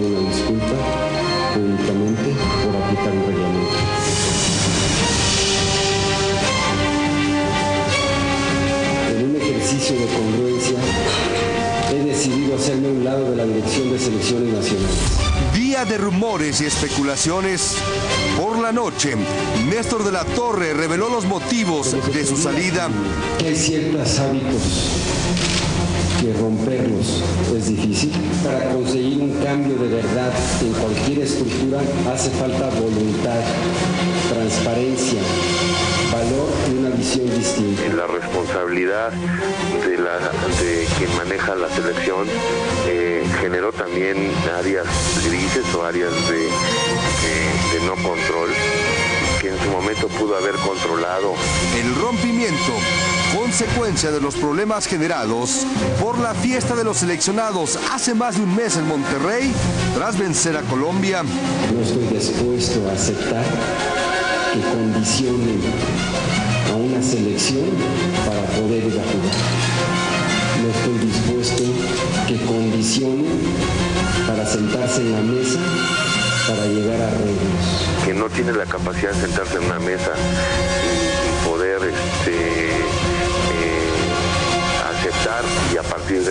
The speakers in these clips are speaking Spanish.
una disculpa públicamente por aplicar un reglamento. En un ejercicio de congruencia, he decidido hacerme un lado de la dirección de selecciones nacionales. Día de rumores y especulaciones. Por la noche, Néstor de la Torre reveló los motivos de su salida. Que hay ciertos hábitos que romperlos es difícil para conseguir cualquier estructura hace falta voluntad, transparencia, valor y una visión distinta. La responsabilidad de, la, de quien maneja la selección eh, generó también áreas grises o áreas de, de, de no control que en su momento pudo haber controlado. El rompimiento, consecuencia de los problemas generados por la fiesta de los seleccionados hace más de un mes en Monterrey, tras vencer a Colombia. No estoy dispuesto a aceptar que condicionen a una selección para poder ir a jugar. No estoy dispuesto que condicionen para sentarse en la mesa para llegar a arreglos. Que no tiene la capacidad de sentarse en una mesa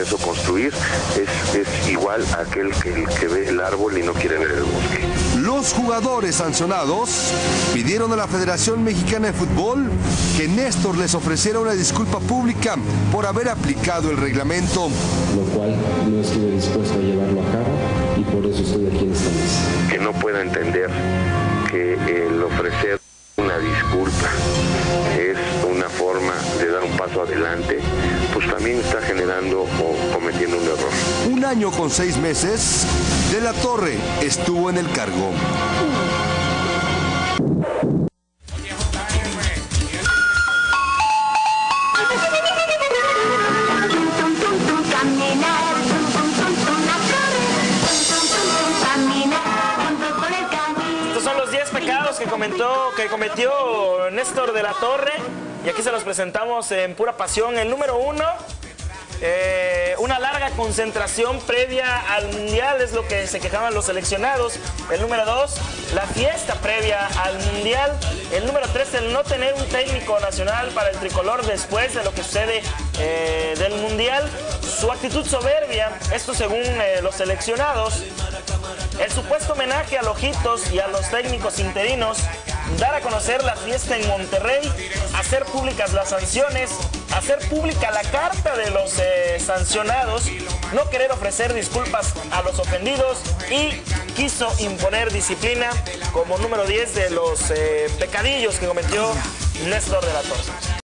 eso construir es, es igual a aquel que, que ve el árbol y no quiere ver el bosque. Los jugadores sancionados pidieron a la Federación Mexicana de Fútbol que Néstor les ofreciera una disculpa pública por haber aplicado el reglamento. Lo cual no estuve dispuesto a llevarlo a cabo y por eso estoy aquí en esta mesa. Que no pueda entender que el ofrecer paso adelante, pues también está generando o cometiendo un error. Un año con seis meses, De la Torre estuvo en el cargo. Estos son los 10 pecados que comentó, que cometió Néstor de la Torre. Y aquí se los presentamos en pura pasión. El número uno, eh, una larga concentración previa al Mundial, es lo que se quejaban los seleccionados. El número dos, la fiesta previa al Mundial. El número tres, el no tener un técnico nacional para el tricolor después de lo que sucede eh, del Mundial. Su actitud soberbia, esto según eh, los seleccionados. El supuesto homenaje a Lojitos y a los técnicos interinos, dar a conocer la fiesta en Monterrey, hacer públicas las sanciones, hacer pública la carta de los eh, sancionados, no querer ofrecer disculpas a los ofendidos y quiso imponer disciplina como número 10 de los eh, pecadillos que cometió Néstor de la Torre.